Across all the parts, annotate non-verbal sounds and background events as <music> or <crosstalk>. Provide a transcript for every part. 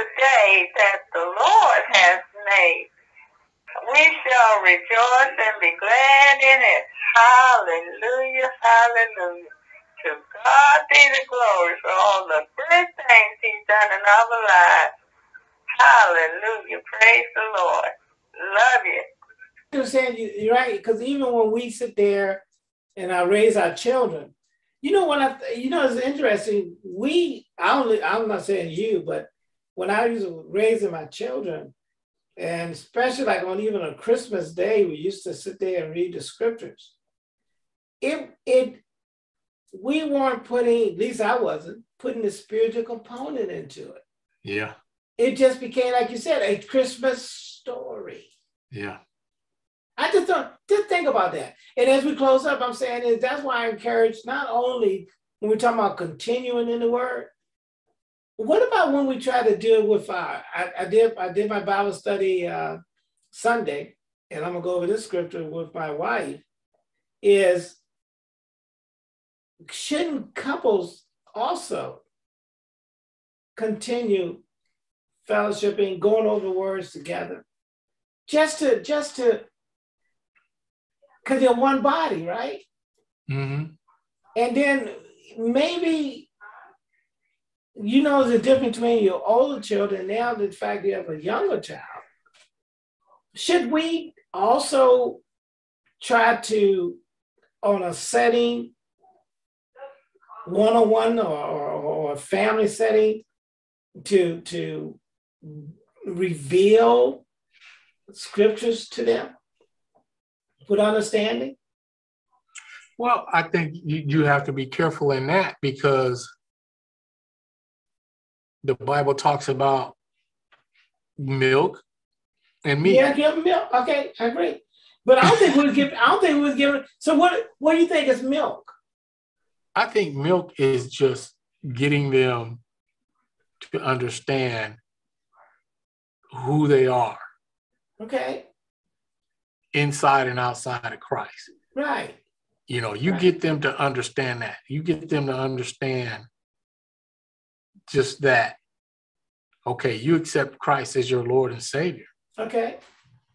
the day that the Lord has made. We shall rejoice and be glad in it. Hallelujah, hallelujah. To God be the glory for all the good things he's done in our lives. Hallelujah. Praise the Lord. Love you. You're saying you're right, because even when we sit there and I raise our children, you know what I you know it's interesting. We I only I'm not saying you, but when I was raising my children, and especially like on even a Christmas day, we used to sit there and read the scriptures. It it we weren't putting, at least I wasn't, putting the spiritual component into it. Yeah. It just became, like you said, a Christmas story. Yeah. I just don't just think about that. And as we close up, I'm saying is that's why I encourage not only when we're talking about continuing in the word, what about when we try to deal with our I, I did I did my Bible study uh, Sunday, and I'm gonna go over this scripture with my wife, is shouldn't couples also continue fellowshipping, going over words together, just to just to because they're one body, right? Mm-hmm. And then maybe you know the difference between your older children now the fact you have a younger child. Should we also try to, on a setting, one-on-one or, or, a family setting, to to reveal scriptures to them with understanding? Well, I think you have to be careful in that because the Bible talks about milk and meat. Yeah, give them milk. Okay, I agree. But I don't think we was giving. I don't think we was giving. So what? What do you think is milk? I think milk is just getting them to understand who they are Okay, inside and outside of Christ. right. You know, you Right. get them to understand that. You get them to understand just that. Okay, you accept Christ as your Lord and Savior, Okay,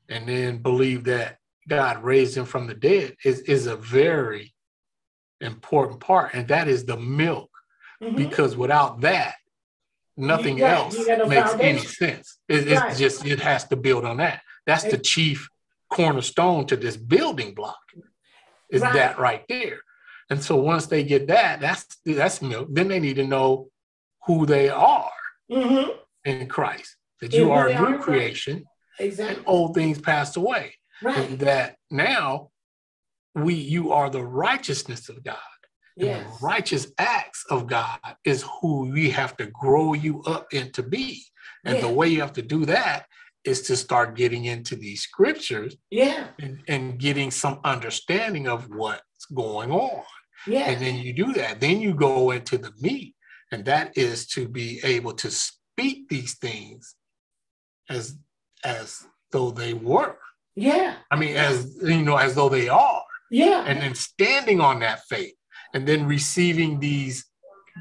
and then believe that God raised him from the dead is, is a very important part. And that is the milk, Mhm. because without that, nothing got- else no makes any sense. It, it's just, it has to build on that. That's the chief cornerstone to this building block is Right. that right there. And so once they get that, that's that's milk. Then they need to know who they are Mhm. in Christ. That you are a new Christ. creation exactly. and old things passed away. Right. And that now we you are the righteousness of God. And Yes. the righteous acts of God is who we have to grow you up into be. And the way you have to do that is to start getting into these scriptures Yeah. and, and getting some understanding of what's going on. Yeah. And then you do that. Then you go into the meat, and that is to be able to speak these things as as though they were. yeah. I mean, as you know, as though they are, Yeah. and then standing on that faith, and then receiving these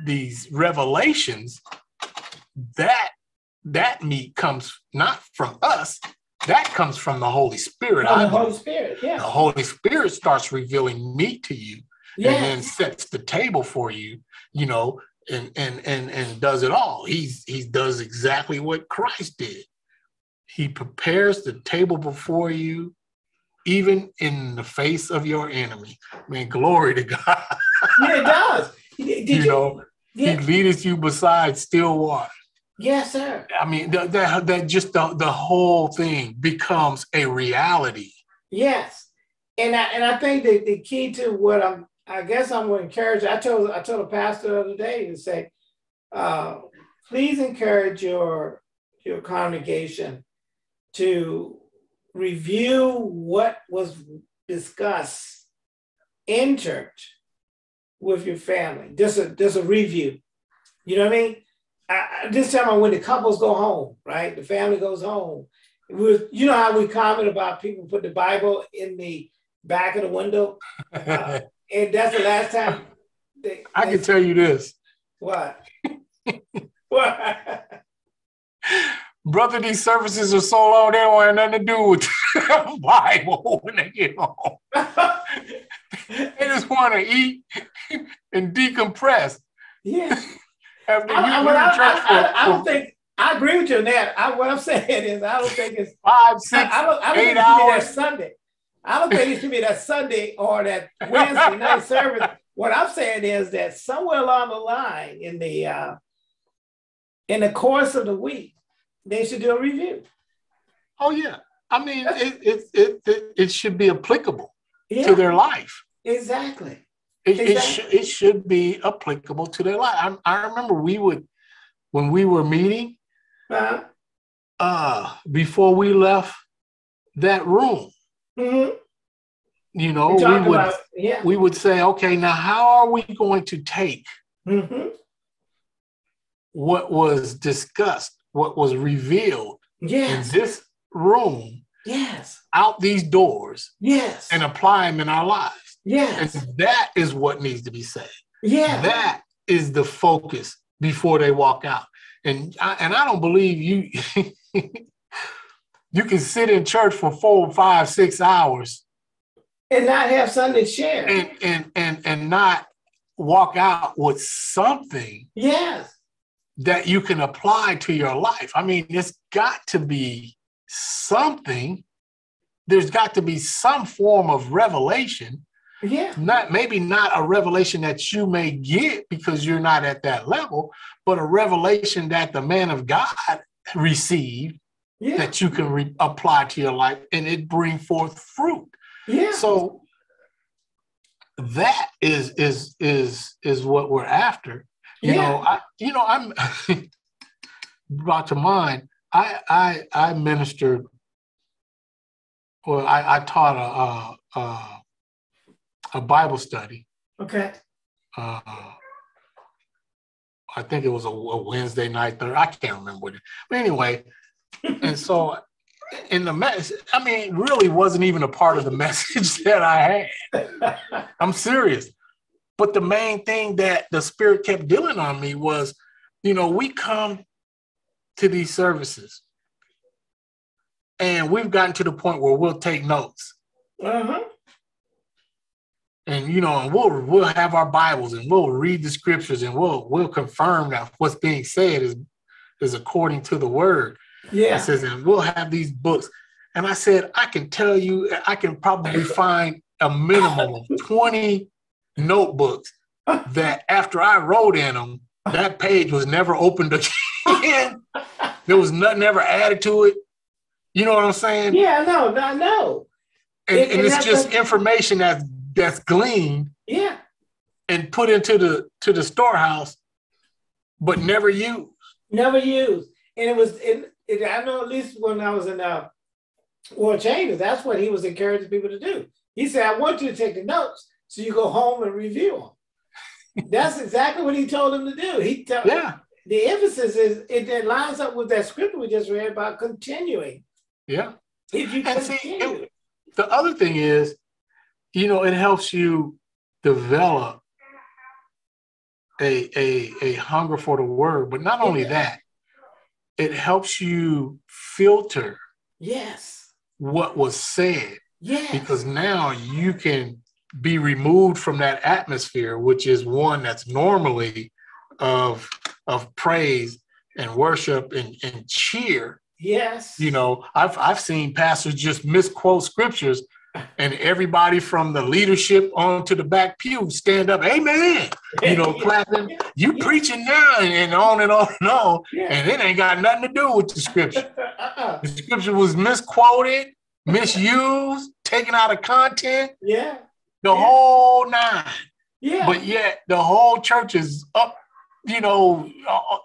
these revelations. That that meat comes not from us. That comes from the Holy Spirit. I the Holy. Spirit. the Holy Spirit starts revealing meat to you and then sets the table for you, you know, and and and and does it all. He's he does exactly what Christ did. He prepares the table before you, even in the face of your enemy. Man, glory to God. Yeah. It does. <laughs> Did you you? know, yeah. he leadeth you beside still water. Yes, sir. I mean, that, that, that just the, the whole thing becomes a reality. Yes. And I and I think that the key to what I'm I guess I'm going to encourage. I told I told a pastor the other day to say, uh, please encourage your your congregation to review what was discussed in church with your family. Just a just a review. You know what I mean? I, this time when the couples go home, right? The family goes home. We, you know how we comment about people put the Bible in the back of the window, Uh, <laughs> and that's the last time. They, I can tell you this. what. what? <laughs> brother, these services are so long, they don't have nothing to do with the <laughs> Bible when they get home. <laughs> they just want to eat and decompress. Yeah. After I, I, I, I, don't think I agree with you on that. I, what I'm saying is, I don't think it's. five, six, I don't. I don't eight think it should be that hours. Sunday. I don't think it should be that Sunday or that Wednesday night <laughs> service. What I'm saying is that somewhere along the line in the uh, in the course of the week, they should do a review. Oh yeah. I mean, it it it it, it should be applicable to their life. exactly. It, it, Exactly. should it should be applicable to their life. I, I remember we would when we were meeting Uh, uh before we left that room, hmm you know, we we would about yeah. we would say, okay, now how are we going to take hmm what was discussed, what was revealed yes. in this room Yes. out these doors Yes. and apply them in our lives? yes, And that is what needs to be said. Yeah. That is the focus before they walk out. And I, and I don't believe you <laughs> you can sit in church for four, five, six hours and not have something to share. and and and and not walk out with something yes. that you can apply to your life. I mean, it's got to be something. There's got to be some form of revelation Yeah. not maybe not a revelation that you may get because you're not at that level, but a revelation that the man of God received Yeah. that you can re- apply to your life and it bring forth fruit. Yeah. So that is is is is what we're after. You Yeah. know, I you know I'm <laughs> brought to mind. I I I ministered. Well, I, I taught a, a, a a Bible study Okay. uh, I think it was a, a Wednesday night, Thursday. I can't remember what it. But anyway, and so in the mess, I mean, really wasn't even a part of the <laughs> message that I had. I'm serious. But the main thing that the spirit kept dealing on me was, you know, we come to these services and we've gotten to the point where we'll take notes uh-huh. and you know, and we'll we'll have our Bibles and we'll read the scriptures and we'll we'll confirm that what's being said is is according to the word. It Yeah. says, and we'll have these books. And I said, I can tell you, I can probably find a minimum of 20 notebooks that after I wrote in them, that page was never opened again. there was nothing ever added to it. You know what I'm saying? Yeah, no, no, no. And, And- and and it's just a- information that's that's gleaned Yeah. and put into the to the storehouse, but never used. Never used. And it was it, it I know at least when I was in uh World Changers, that's what he was encouraging people to do. He said, I want you to take the notes so you go home and review them. <laughs> that's exactly what he told them to do. He told Yeah, the emphasis is it, it lines up with that scripture we just read about continuing. yeah. If you And see, continue. it- the other thing is, you know, it helps you develop a a a hunger for the word, but not only Yeah. that, it helps you filter yes. what was said Yes. because now you can be removed from that atmosphere, which is one that's normally of of praise and worship and, and cheer yes. you know i've i've seen pastors just misquote scriptures and everybody from the leadership on to the back pew stand up amen you know <laughs> clapping you Yeah. preaching now and, and on and on and on Yeah. and it ain't got nothing to do with the scripture uh-uh. the scripture was misquoted misused taken out of content Yeah. the Yeah. whole nine Yeah. but yet the whole church is up you know uh,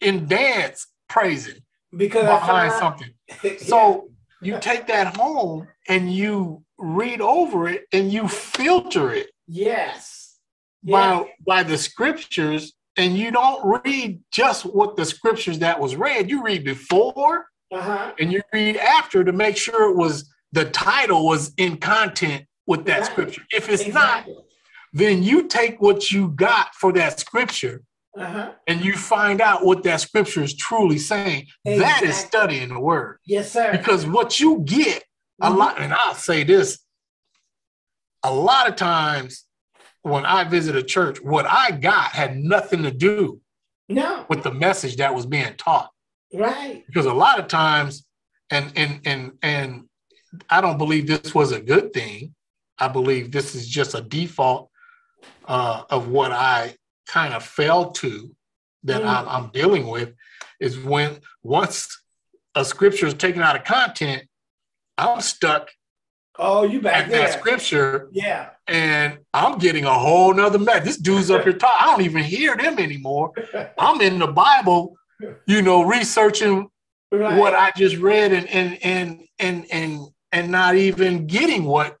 in dance praising because I behind something <laughs> So you take that home and you read over it and you filter it yes. Yeah. by, by the scriptures, and you don't read just what the scriptures that was read. You read before Uh-huh. and you read after to make sure it was the title was in content with that Right. scripture. If it's not, then you take what you got for that scripture Uh-huh. and you find out what that scripture is truly saying. That is studying the word. Yes, sir. Because what you get a Mhm. lot, and I'll say this a lot of times when I visit a church, what I got had nothing to do No, with the message that was being taught. right. Because a lot of times, and and and and I don't believe this was a good thing. I believe this is just a default uh, of what I kind of fell to that Mm. I'm, I'm dealing with is when once a scripture is taken out of content, I'm stuck Oh, you back at that scripture Yeah. and I'm getting a whole nother mess. This dude's up here talking. I don't even hear them anymore. <laughs> I'm in the Bible, you know, researching Right. what I just read and and and and and and not even getting what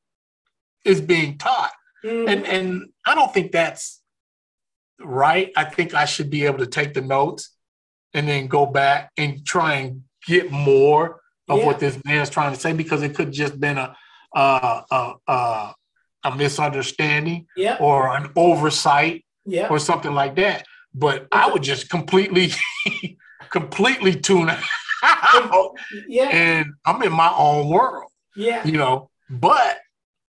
is being taught. Mhm. And and I don't think that's right. I think I should be able to take the notes and then go back and try and get more of Yeah. what this man is trying to say because it could just been a a a, a, a misunderstanding yeah. or an oversight Yeah. or something like that. But I would just completely, <laughs> completely tune out, Yeah. and I'm in my own world, Yeah. you know. But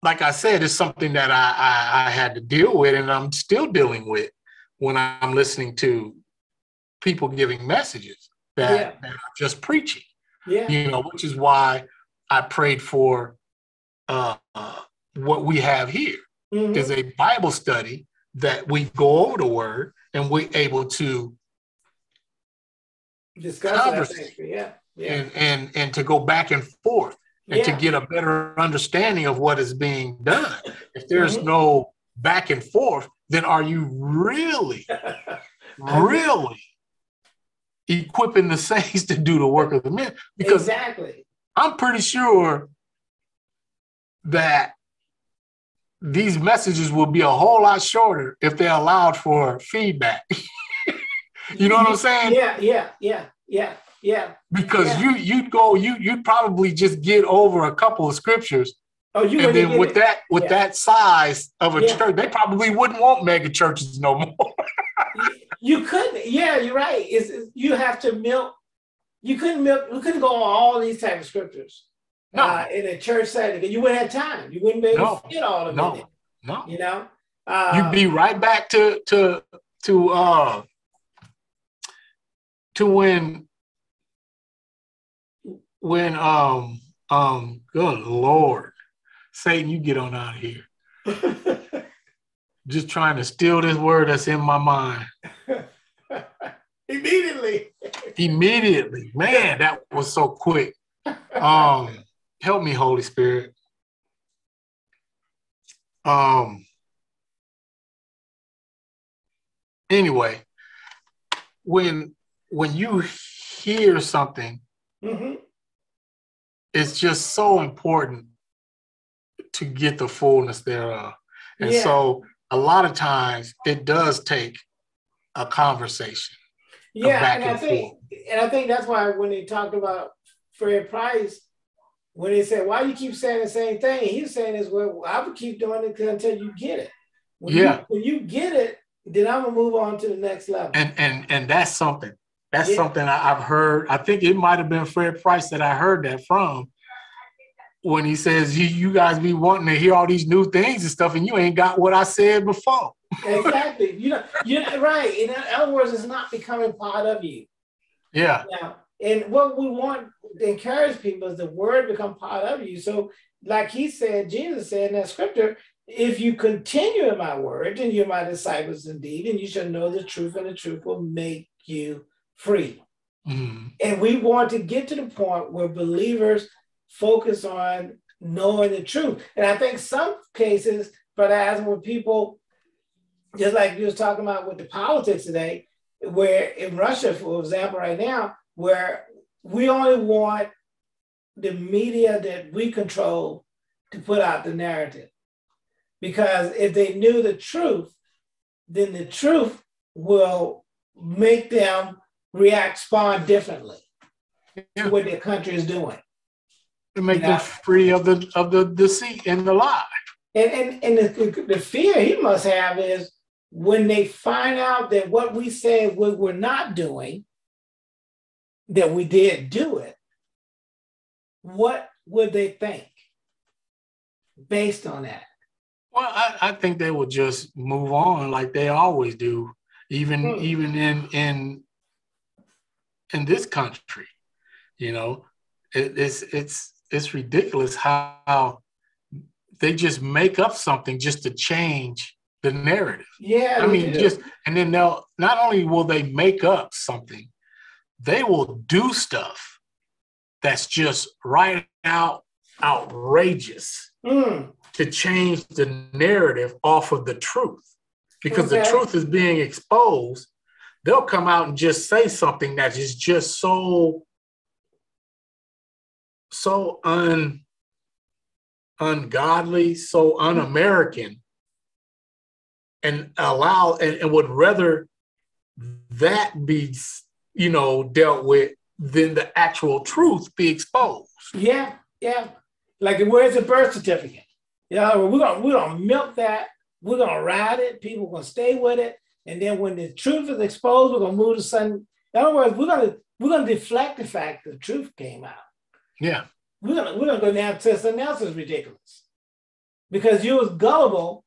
like I said, it's something that I, I I had to deal with, and I'm still dealing with when I'm listening to people giving messages that, Yeah. that are just preaching, Yeah. you know, which is why I prayed for uh, uh, what we have here Mhm. is a Bible study that we go over the word and we're able to Discuss it. I conversate. think. Yeah. Yeah. and and and to go back and forth and yeah. to get a better understanding of what is being done. If there's Mhm. no back and forth, then are you really, <laughs> really equipping the <laughs> saints to do the work of the men? Because exactly. I'm pretty sure that these messages will be a whole lot shorter if they're allowed for feedback. <laughs> you know what I'm saying? Yeah. Yeah. Yeah. Yeah. Yeah. Because Yeah. you you'd go you you'd probably just get over a couple of scriptures, Oh, you and then with it. that with Yeah. that size of a Yeah. church, they probably wouldn't want mega churches no more. <laughs> you couldn't. Yeah, you're right. It's, it's- you have to milk. You couldn't milk. You couldn't go on all these type of scriptures No. uh, in a church setting. You wouldn't have time. You wouldn't be able No. to get all of No. them. no, You know. Uh, you'd be right back to to to uh to when when um um good lord satan you get on out of here. Just trying to steal this word that's in my mind. <laughs> Immediately. immediately. Man that was so quick. Um help me holy spirit. Um anyway when when you hear something Mhm. it's just so important to get the fullness thereof. And Yeah. so a lot of times it does take a conversation. Yeah, back and I and think, and I think that's why when they talked about Fred Price, when they said, "Why you keep saying the same thing?" He's saying is, "Well, I would keep doing it until you get it. When Yeah. You, when you get it, then I'm gonna move on to the next level." And and and that's something. That's Yeah. something I, I've heard. I think it might have been Fred Price that I heard that from when he says you, you guys be wanting to hear all these new things and stuff, and you ain't got what I said before. exactly. You know, you're right. In other words, it's not becoming part of you Yeah. now. And what we want to encourage people is the word become part of you. So, like he said, Jesus said in that scripture, if you continue in my word, then you're my disciples indeed, and you shall know the truth, and the truth will make you free. Mhm. And we want to get to the point where believers focus on knowing the truth. And I think some cases, Brother Aslan, where people, just like you was talking about with the politics today, where in Russia, for example, right now, where we only want the media that we control to put out the narrative. Because if they knew the truth, then the truth will make them react, respond differently Yeah. to what their country is doing. To make Yeah. them free of the of the deceit and the lie. And and, and the, the fear he must have is when they find out that what we said we were not doing, that we did do it, what would they think based on that? Well, I, I think they will just move on like they always do, even Hmm. even in in in this country. You know, it, it's it's it's ridiculous how they just make up something just to change the narrative. Yeah, I mean, just and then they'll not only will they make up something, they will do stuff that's just right out outrageous Mm, to change the narrative off of the truth because the truth is being exposed. They'll come out and just say something that is just so so un ungodly, so un-American, and allow and, and would rather that be you know dealt with than the actual truth be exposed. yeah, yeah. Like where's the birth certificate? Yeah, we're gonna we're gonna milk that. We're gonna ride it. People gonna stay with it. And then when the truth is exposed, we're gonna move to something. In other words, we're gonna we're gonna deflect the fact that the truth came out. Yeah. We're gonna we're gonna go now to something else is ridiculous. Because you was gullible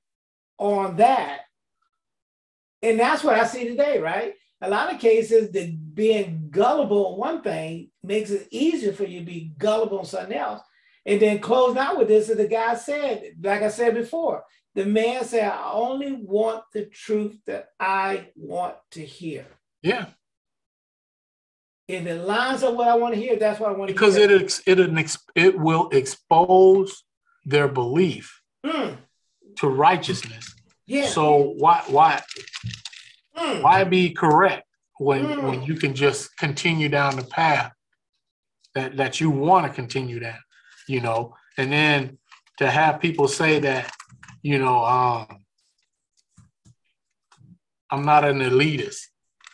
on that. And that's what I see today, right? A lot of cases that being gullible on one thing makes it easier for you to be gullible on something else. And then close out with this, as the guy said, like I said before, the man said, I only want the truth that I want to hear. Yeah. If it lines up what I want to hear, that's what I want because to hear. it ex- it ex- it will expose their belief Mm, to righteousness. yeah. So why why mm, why be correct when Mm. when you can just continue down the path that that you want to continue down, you know? And then to have people say that, you know, um, I'm not an elitist,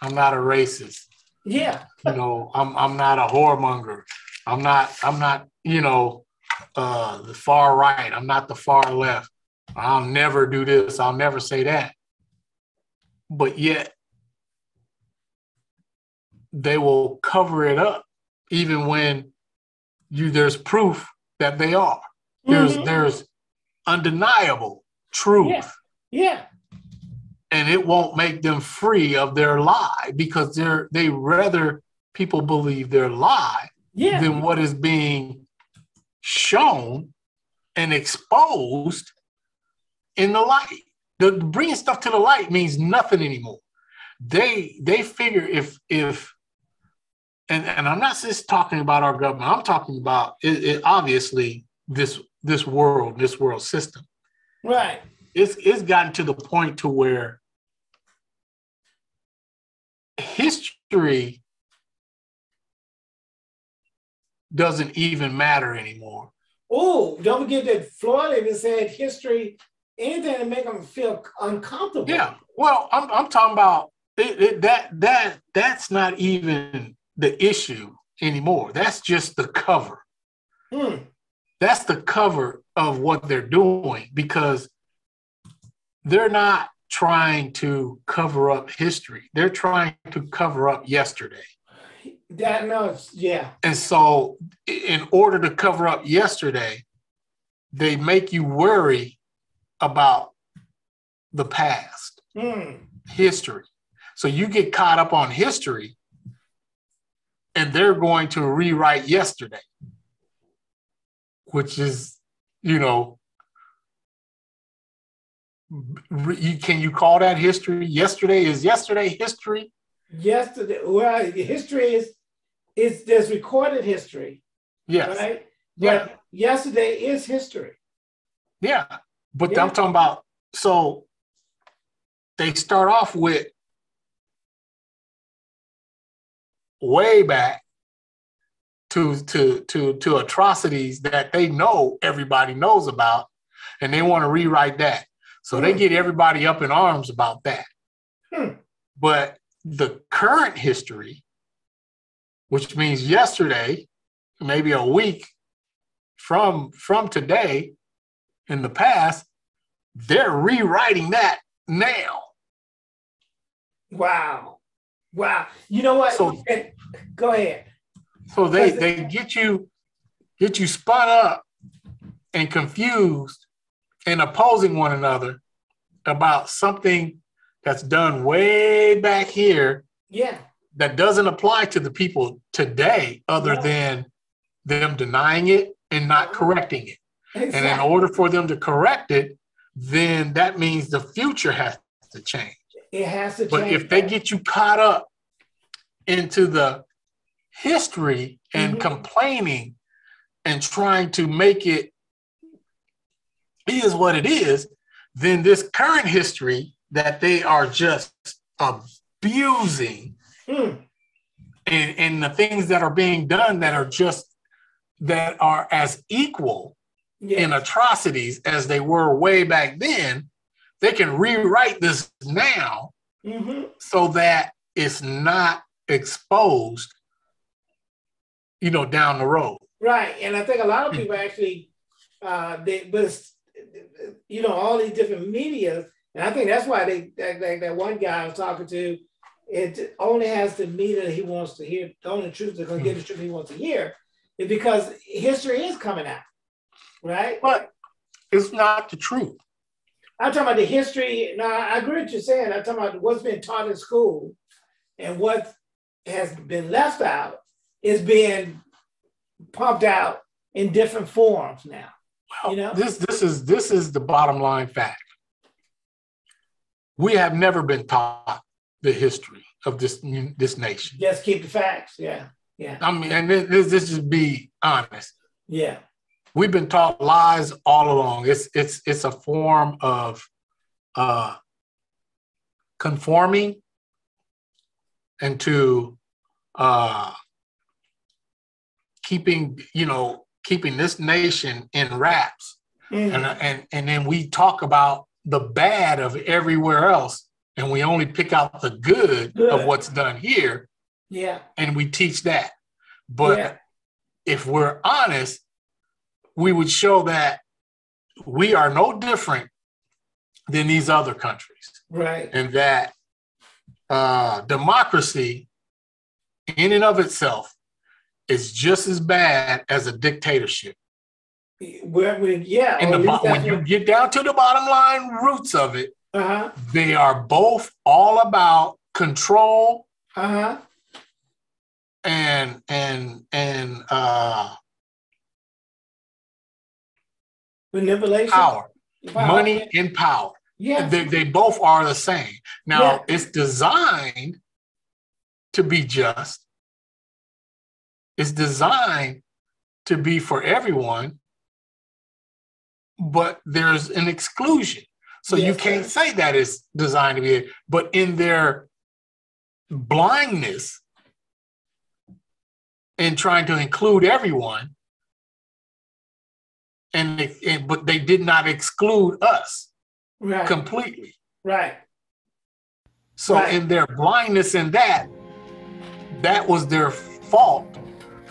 I'm not a racist, yeah. you know i'm i'm not a whoremonger i'm not i'm not you know uh the far right i'm not the far left i'll never do this i'll never say that but yet they will cover it up even when you there's proof that they are there's Mhm. there's undeniable truth Yeah. Yeah. And it won't make them free of their lie because they're they rather people believe their lie Yeah. than what is being shown and exposed in the light. The bringing stuff to the light means nothing anymore. They they figure if if and, and I'm not just talking about our government. I'm talking about it, it obviously this this world, this world system. Right. It's it's gotten to the point to where history doesn't even matter anymore. Oh, don't forget that Florida even said history, anything to make them feel uncomfortable. Yeah. Well, I'm I'm talking about it, it, that that that's not even the issue anymore. That's just the cover. Hmm. That's the cover of what they're doing because they're not trying to cover up history. They're trying to cover up yesterday. That knows, yeah. And so, in order to cover up yesterday, they make you worry about the past, Hmm. history. So you get caught up on history, and they're going to rewrite yesterday, which is, you know, can you call that history? Yesterday is yesterday history. Yesterday, well, history is is there's recorded history, Yes. right? Yeah. But yesterday is history. Yeah, but Yeah. I'm talking about so they start off with way back to to to to atrocities that they know everybody knows about, and they want to rewrite that. So they get everybody up in arms about that. Hmm. But the current history, which means yesterday, maybe a week from from today, in the past, they're rewriting that now. Wow. Wow. You know what? So- Go ahead. So they they get you get you spun up and confused and opposing one another about something that's done way back here Yeah. that doesn't apply to the people today other No. than them denying it and not correcting it. And in order for them to correct it, then that means the future has to change. It has to change. But if they get you caught up into the history and Mhm. complaining and trying to make it is what it is, then this current history that they are just abusing Mm, and, and the things that are being done that are just that are as equal yeah. in atrocities as they were way back then, they can rewrite this now hmm so that it's not exposed, you know, down the road. Right. And I think a Hmm. lot of people actually, uh, they, but it's, you know, all these different medias, and I think that's why they, that, that, that one guy I was talking to, it only has the media that he wants to hear, the only truth that's going to get the truth he wants to hear, is because history is coming out, right? But it's not the truth. I'm talking about the history. Now, I agree with you saying. I'm talking about what's been taught in school and what has been left out is being pumped out in different forms now. You know? This this is this is the bottom line fact. We have never been taught the history of this this nation. Just keep the facts. Yeah. Yeah. I mean, and this, this, this just be honest. Yeah. We've been taught lies all along. It's it's it's a form of uh, conforming and to uh, keeping you know keeping this nation in wraps. Mhm. and and and then we talk about the bad of everywhere else and we only pick out the good, Good. of what's done here Yeah. and we teach that but Yeah. if we're honest we would show that we are no different than these other countries Right. and that uh, democracy in and of itself is just as bad as a dictatorship Where we, yeah. and the, when you get down to the bottom line roots of it, uh-huh. they are both all about control Uh-huh. and and and uh, Manipulation. power, Power. money and power. Yeah. They, they both are the same. Now Yeah. it's designed to be just. It's designed to be for everyone, but there's an exclusion. So you can't say that it's designed to be, but in their blindness in trying to include everyone, and, they, and but they did not exclude us right. completely. right. So Right. in their blindness in that, that was their fault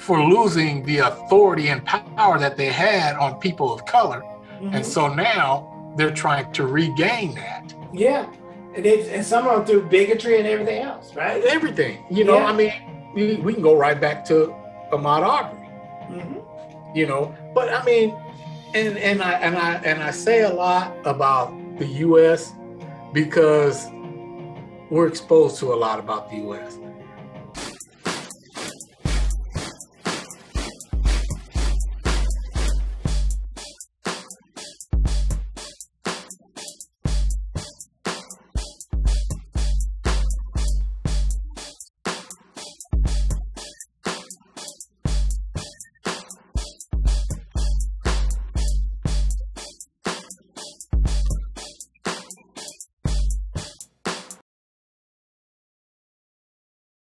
for losing the authority and power that they had on people of color. Mhm. And so now they're trying to regain that. yeah. And, they, and some of them through bigotry and everything else, right? Everything, you know, Yeah. I mean, we, can go right back to Ahmaud Arbery, hmm you know, but I mean, and and I and I and I say a lot about the US because we're exposed to a lot about the US.